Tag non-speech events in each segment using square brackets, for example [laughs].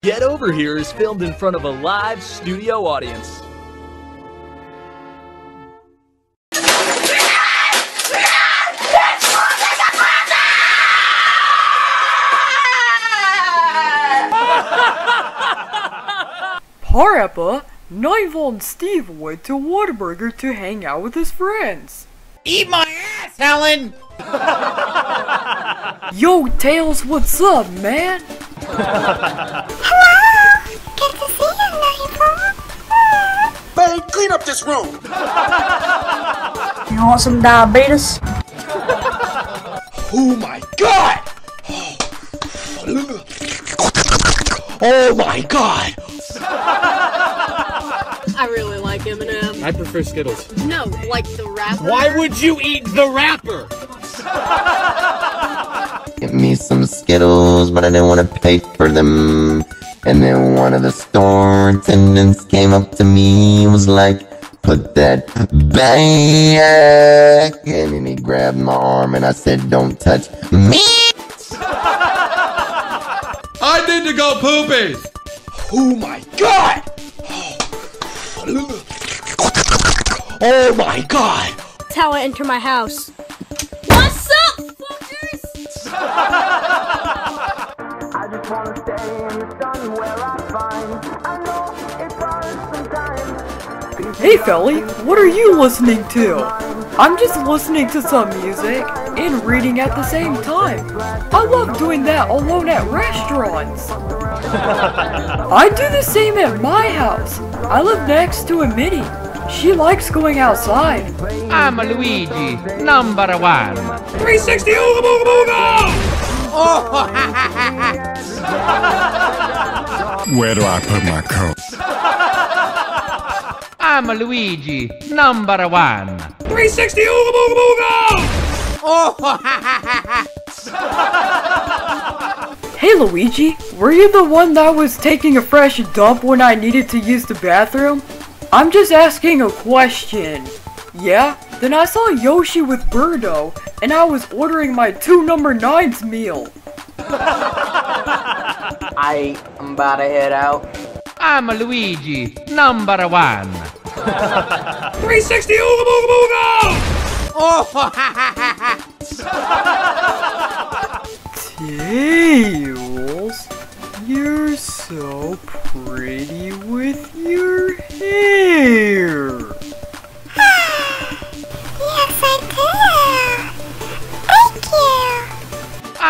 Get Over Here is filmed in front of a live studio audience. Parappa, Nigel and Steve went to Whataburger to hang out with his friends. Eat my ass, Helen! Yo, Tails, what's up, man? Man, clean up this room! [laughs] You want some diabetes? Oh my god! Oh my god! I really like Eminem. I prefer Skittles. No, like the rapper. Why would you eat the rapper? [laughs] Get me some Skittles, but I didn't want to pay for them. And then one of the store attendants came up to me and was like, put that back. And then he grabbed my arm and I said, don't touch me. I need to go poopy. Oh my god! Oh my god! That's how I enter my house. Hey, Feli, what are you listening to? I'm just listening to some music and reading at the same time. I love doing that alone at restaurants. [laughs] I do the same at my house. I live next to a mini. She likes going outside. I'm Luigi, number one. 360 Ooga Booga Booga! [laughs] Where do I put my coat? I'm Luigi, number one. 360 Ooga Booga Booga! [laughs] Hey, Luigi, were you the one that was taking a fresh dump when I needed to use the bathroom? I'm just asking a question. Yeah? Then I saw Yoshi with Birdo, and I was ordering my two number nines meal. [laughs] I am about to head out. I'm Luigi, number one. [laughs] 360 Ooga Booga oh, [laughs] Tails, you're so pretty with your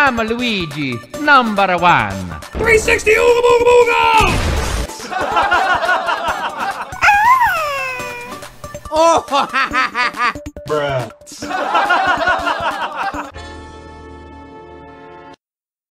I'm Luigi, number one. 360 Ooga Booga Booga!